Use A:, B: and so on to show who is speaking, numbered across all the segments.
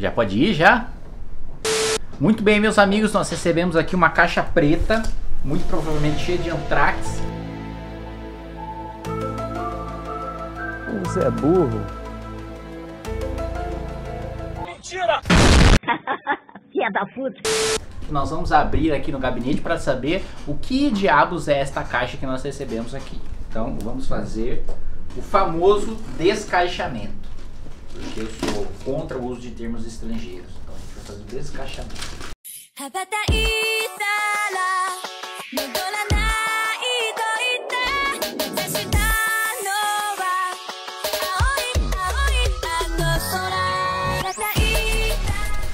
A: Já pode ir já? Muito bem, meus amigos, nós recebemos aqui uma caixa preta, muito provavelmente cheia de antrax.
B: Você é burro.
C: Filha da puta.
A: Nós vamos abrir aqui no gabinete para saber o que diabos é esta caixa que nós recebemos aqui. Então, vamos fazer o famoso descaixamento porque eu sou contra o uso de termos estrangeiros. Então a gente vai fazer o
D: descachamento.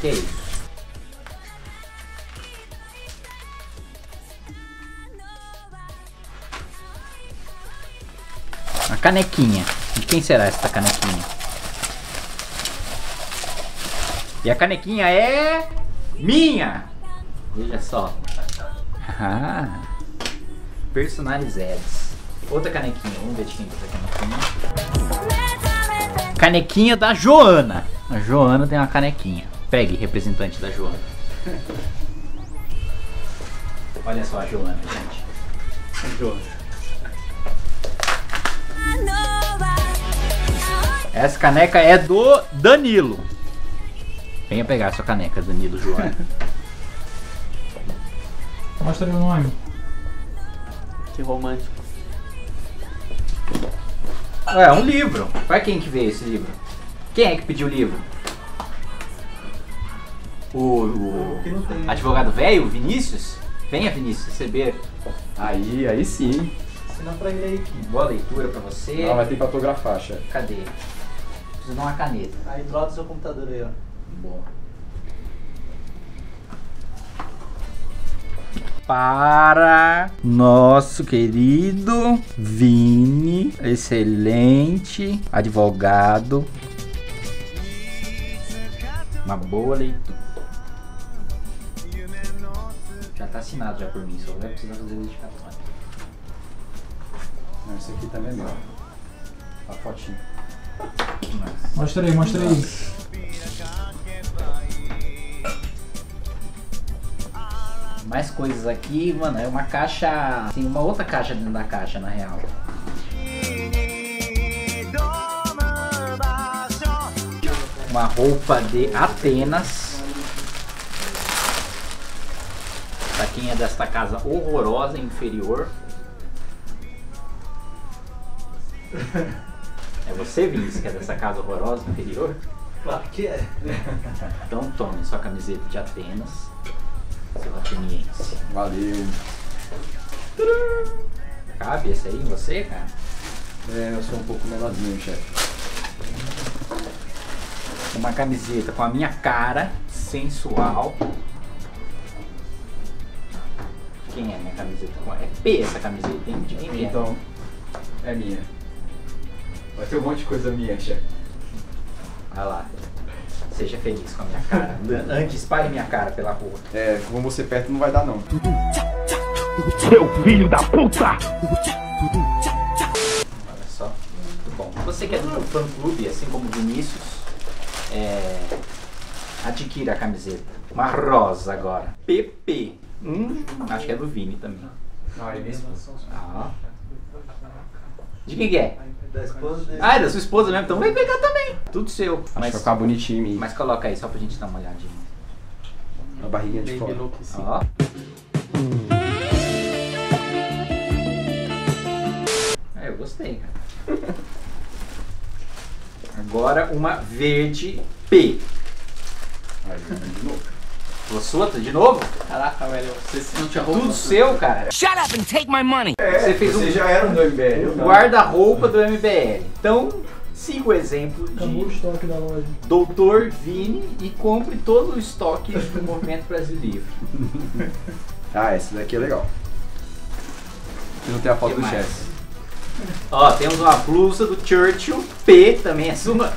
A: Que é isso? Canequinha. De quem será esta canequinha? E a canequinha é minha. Veja só. Ah, personalizados. Outra canequinha. Vamos ver de quem que é essa canequinha. Canequinha da Joana. A Joana tem uma canequinha. Pegue, representante da Joana. Olha só a Joana, gente. A Joana. Essa caneca é do Danilo. Venha pegar sua caneca, Danilo Joana.
E: Mostra aí o nome.
B: Que romântico.
A: É um livro. Vai quem que veio esse livro? Quem é que pediu o livro? O, o advogado velho, Vinícius? Venha, Vinícius, receber.
F: Aí, aí sim.
A: Ensina pra ele aí que boa leitura pra você.
F: Não, vai ter que autografar, chefe.
A: Cadê? Preciso de uma caneta.
B: Aí troca o seu computador aí, ó.
A: Boa. Para nosso querido Vini, excelente advogado. Uma boa leitura. Já tá assinado já por mim, só vai precisar fazer dedicatória.
F: Não, esse aqui também é meu. A fotinha.
A: Mas-
E: Mostra aí, mostra aí.
A: Mais coisas aqui, mano, é uma caixa. Tem uma outra caixa dentro da caixa, na real. Uma roupa de Atenas. Pra quem é desta casa horrorosa inferior. É você, Vinícius, que é dessa casa horrorosa inferior?
B: Claro que é.
A: Então tome sua camiseta de Atenas. Seu ateniense.
F: Valeu.
A: Cabe esse aí em você, cara?
F: É, eu sou um pouco menorzinho, chefe.
A: Uma camiseta com a minha cara, sensual. Quem é minha camiseta? É P essa camiseta, hein? De quem que é?
F: Então, é minha. Vai ter um monte de coisa minha, chefe.
A: Vai lá. Seja feliz com a minha cara. Antes, espalhe minha cara pela rua.
F: É, com você perto não vai dar não.
A: Olha só. Muito bom. Você que é do meu fã clube, assim como o Vinícius, é... adquira a camiseta. Uma rosa agora. PP. Hum, acho que é do Vini também.
F: Não, é mesmo.
A: Ah. De quem que é?
B: Da esposa dele.
A: Ah, é da sua esposa mesmo? Então vem pegar também. Tudo seu.
F: Acho
A: Mas,
F: vai ficar bonitinho em mim.
A: mas coloca aí só pra gente dar uma olhadinha.
F: A barriguinha de fora.
A: Ó. É, eu gostei, cara. Agora uma verde P.
F: Aí, de novo.
A: Sua, de novo?
B: Caraca, velho, você não tinha roupa.
A: Tudo seu, cara.
G: Shut up and take my money.
A: Você fez um
F: Vocês já eram do MBL, eu não.
A: guarda-roupa do MBL. Então, siga o exemplo
E: Acabou o
A: de
E: estoque da loja.
A: Doutor Vini e compre todo o estoque do Movimento Brasil Livre.
F: Ah, esse daqui é legal. Não tem a foto
A: Que
F: do chefe.
A: Ó, temos uma blusa do Churchill, P também é sua.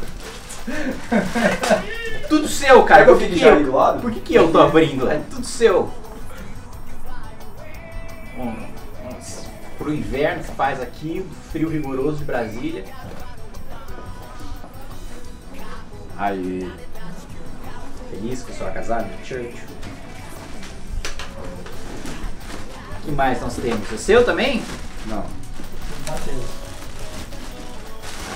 A: Tudo seu, cara.
F: O
A: Por que, que eu,
F: do lado.
A: por que, que eu tô abrindo? É tudo seu. Um, pro inverno que faz aqui, o frio rigoroso de Brasília.
F: Aí.
A: Feliz que eu sou casado? Church. O que mais nós temos? É seu também?
F: Não.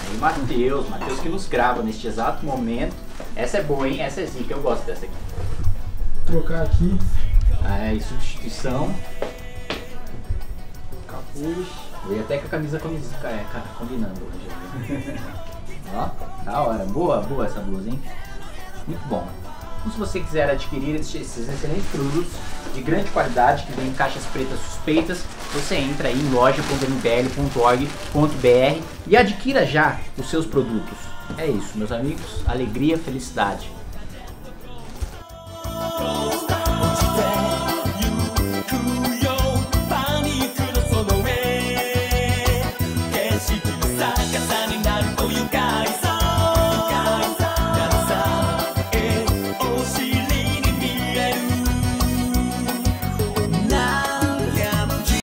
A: Aí, Matheus. Matheus que nos grava neste exato momento. Essa é boa, hein? Essa é zica. Eu gosto dessa aqui.
E: Trocar aqui.
A: Aí, substituição. Capuz. Veio até com a camisa combis- é, combinando hoje. Ó, da hora. Boa, boa essa blusa, hein? Muito bom. Então, se você quiser adquirir esses excelentes produtos de grande qualidade que vêm em caixas pretas suspeitas, você entra aí em loja.mbl.org.br e adquira já os seus produtos. É isso, meus amigos. Alegria, felicidade.